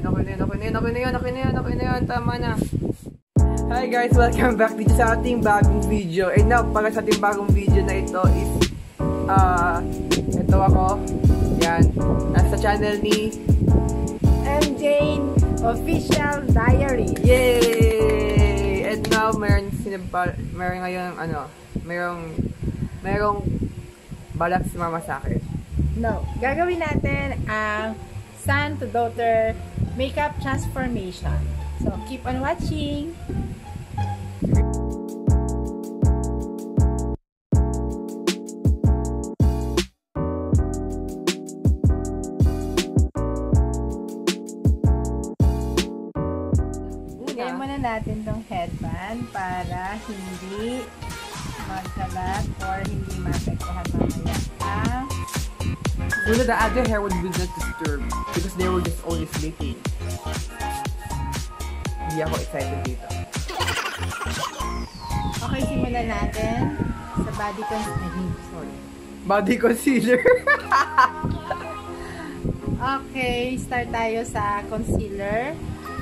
yan, okay na yan, okay na yan, okay na yan, okay na yan, okay na yan, tama na. Hi guys, welcome back dito sa ating bagong video. And now, para sa ating bagong video na ito is, ah, uh, ito ako, yan, nasa channel ni MJ Official Diary. Yay! And now, meron, sinabal, meron ngayon, ano, merong, merong balak si mama sa akin. No. Gagawin natin ang son to daughter makeup transformation. So, keep on watching! Lagyan muna natin tong headband para hindi magkalat or hindi maapektuhan mamaya ang That the other hair would be not disturbed because they were just only sleeping. Hindi ako excited dito. Okay, simulan natin sa body concealer. Sorry. Body concealer. Okay, start tayo sa concealer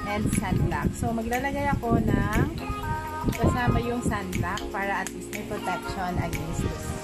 and sunblock. So, maglalagay ako ng kasama yung sunblock para at least may protection against this.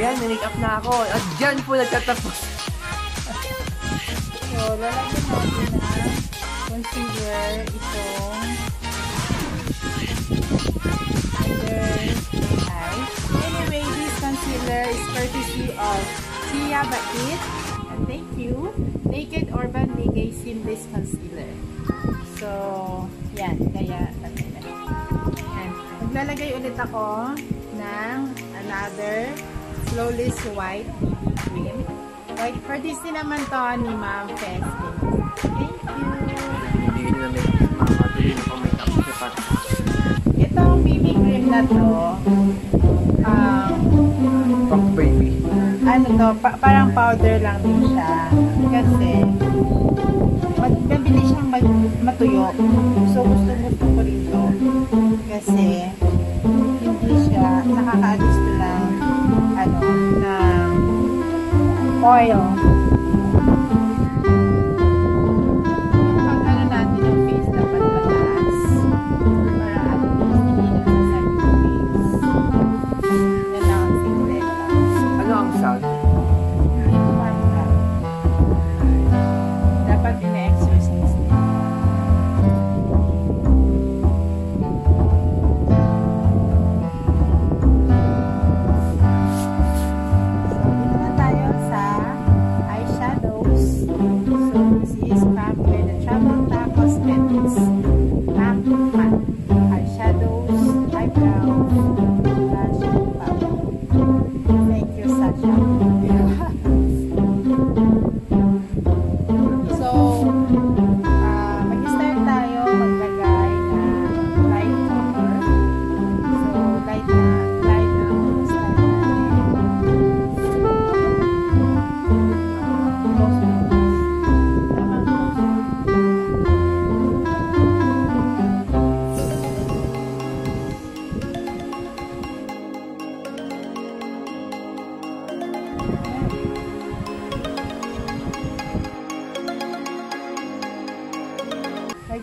Yan, na-make up na ako. At dyan po nagtatapos. So, lalagyan natin ng concealer itong under my eyes. Anyway, this concealer is courtesy of Sia Bait. And thank you. Naked Urban Ligay Seamless Concealer. So, yan. Kaya, na. Yan. Maglalagay ulit ako ng another Flawless White BB Cream. White for this din naman to ni Ma'am Festy. Thank you. Itong BB cream na to, um, baby. ano to, pa- parang powder lang din siya. Kasi, mag mabilis siyang mag matuyo. So, gusto gusto ko rin to. Kasi, hindi siya, nakaka-adjust 没有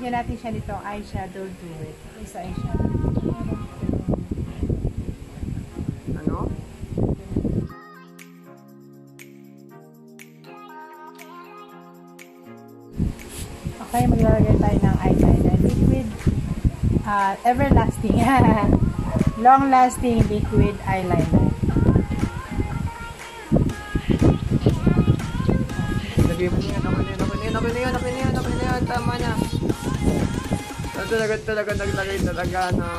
Lagyan natin siya nitong eyeshadow duet. Isa eyeshadow. Ano? Okay, maglalagay tayo ng eyeliner. Liquid, uh, everlasting. Long-lasting liquid eyeliner. Lagay mo na yan, okay na yan, okay na yan, okay na yan, tama na. Talaga, talaga, naglagay talaga, no?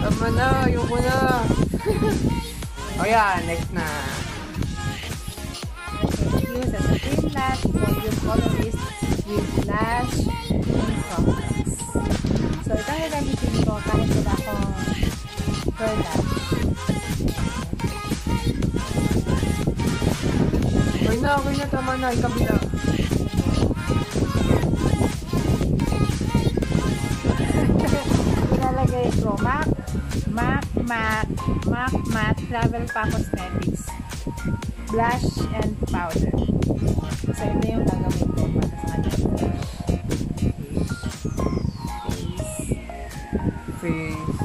Tama na, ayoko na. o yan, next na. Use as a cream matte, volume color blush, and softness. So, ito ang gagamitin ko kahit wala akong pearl lash. Okay na, okay na, tama na, yung MAC Travel Pa Cosmetics blush and powder. So, ito yung gagawin ko para sa blush. Face.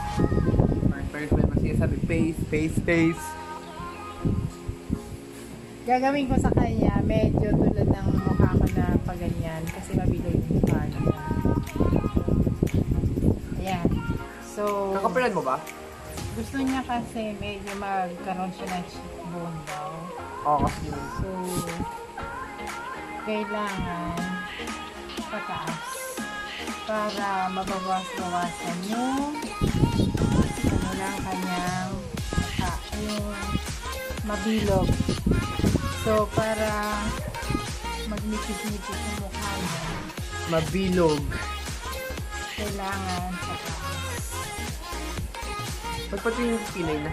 Face. Sabi, face, face, face. Gagawin ko sa kanya, medyo tulad ng mukha ko na paganyan kasi mabilog yung mukha niya. Ayan. So, Kakapilan mo ba? Gusto niya kasi medyo magkaroon siya ng cheekbone daw. Oo, kasi So, kailangan pataas para mabawas-bawasan yung ano lang kanyang mukha, yung mabilog. So, para magnipis-nipis yung mukha niya, mabilog. kailangan pataas. Ba't pati yung pinay na?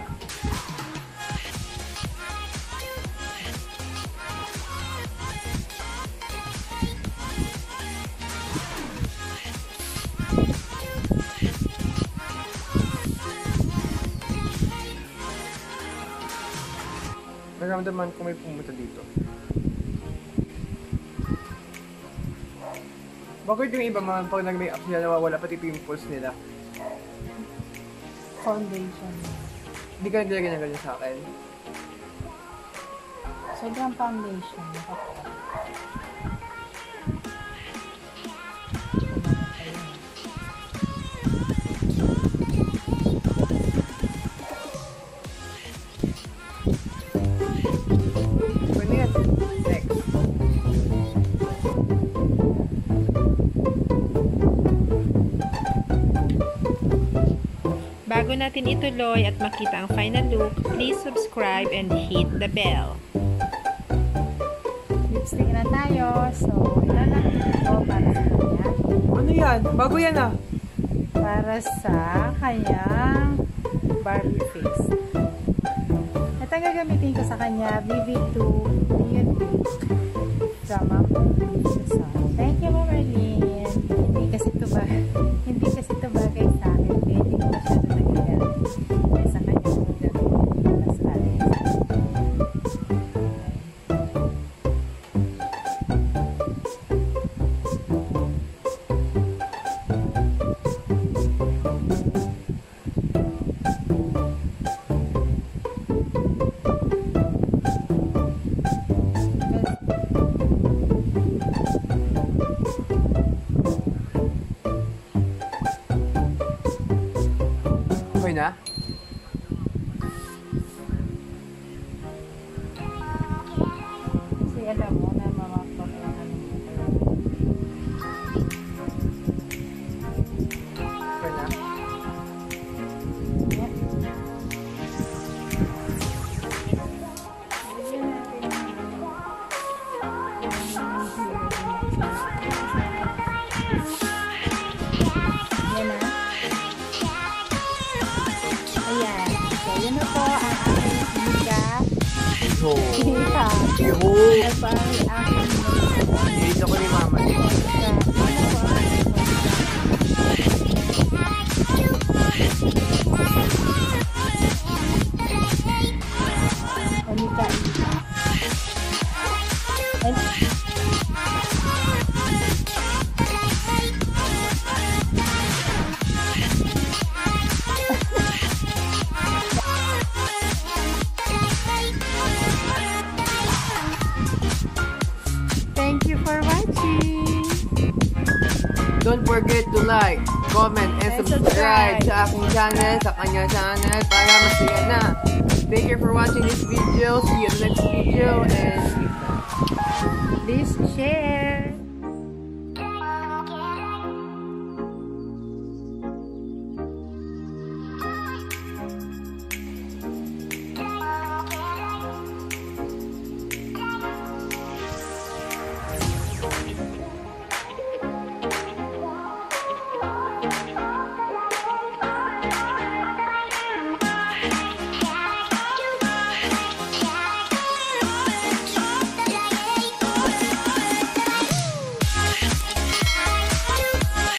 Nagramdaman ko may pumunta dito. Bakit yung iba man pag nag-make up sila nawawala pati pimples nila? Foundation. Hindi ka nila ganyan ganyan sa akin. Sobrang foundation. Nakaka- Bago natin ituloy at makita ang final look, please subscribe and hit the bell. Lipstick na tayo. So, ilalagay ko para sa kanya. Ano yan? Bago yan ah. Para sa kanyang Barbie face. Ito ang gagamitin ko sa kanya, BB2 Neon Pink from Kasi alam mo Bye. Forget to like, comment, and subscribe subscribe. sa aking channel, sa kanya channel, para masaya na. Thank you for watching this video. See you in the next video. And Please share.